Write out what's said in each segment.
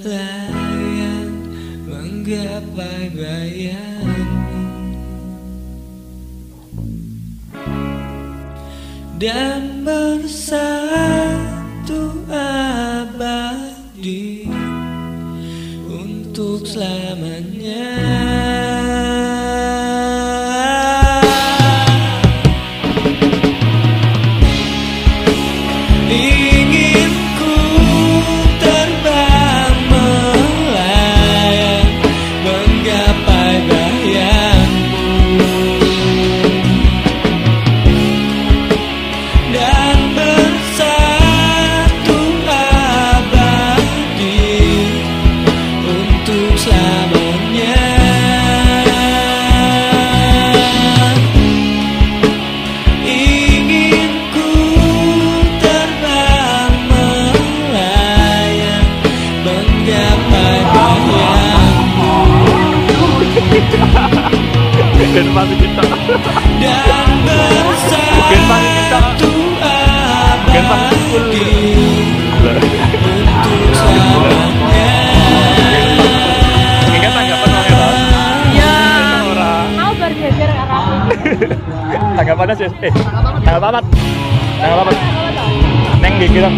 Layan menggapai bayangmu dan bersatu abadi untuk selamanya. Bukan pasti kita. Dan bersatu Bukan pasti kita. Tanggapannya sih eh Tanggapan papat Tanggapan papat neng gigi dong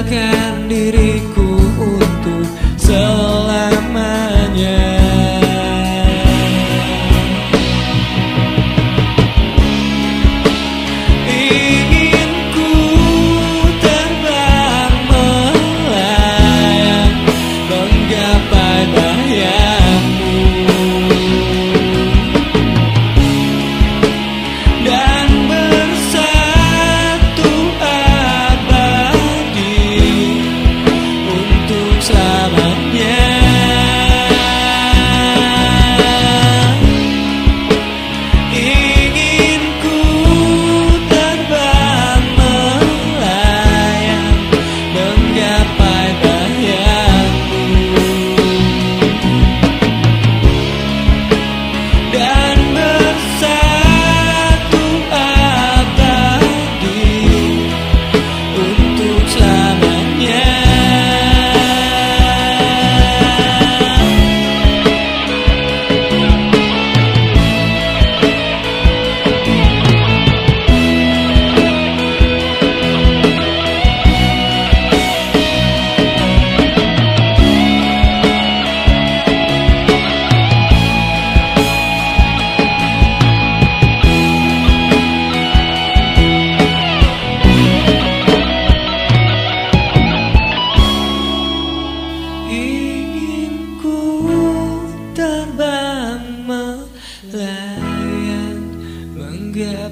again.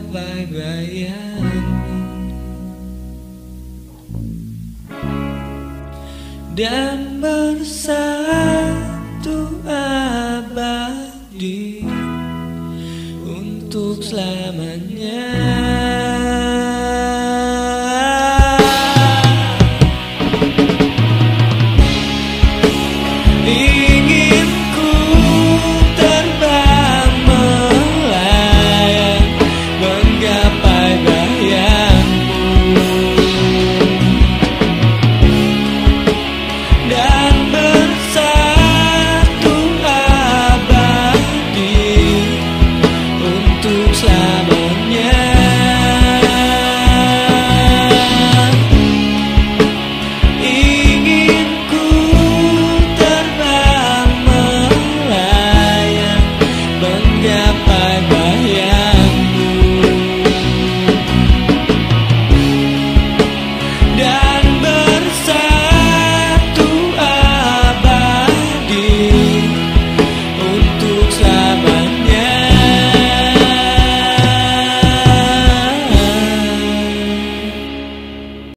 Menggapai bayangmu Dan bersatu abadi Untuk selamanya